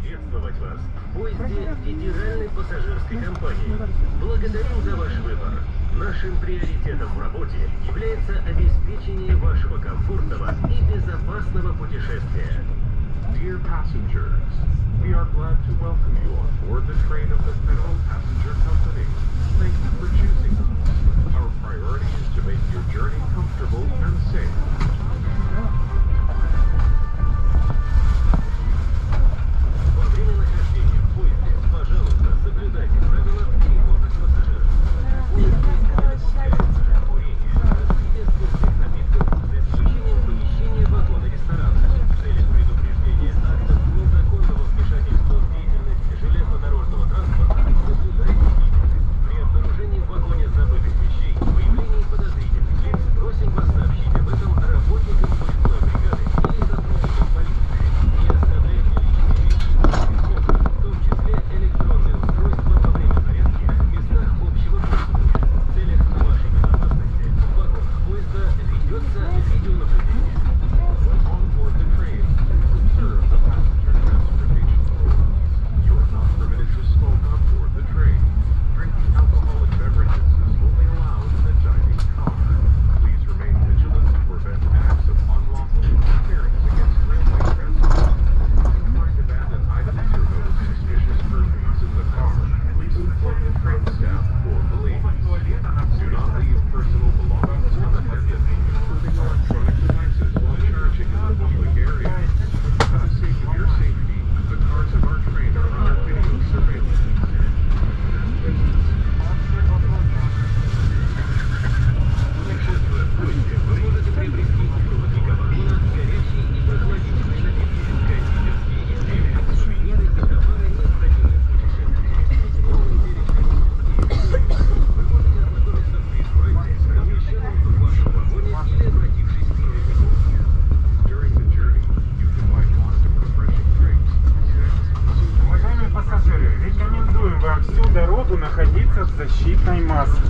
приветствовать вас в поезде федеральной пассажирской компании. Благодарим за ваш выбор. Нашим приоритетом в работе является обеспечение вашего комфортного и безопасного путешествия. Dear passengers, we are glad to welcome you on board the train of the Federal Passenger Company. Thank you for choosing us. Our priority is to make your journey comfortable and safe. находиться в защитной маске.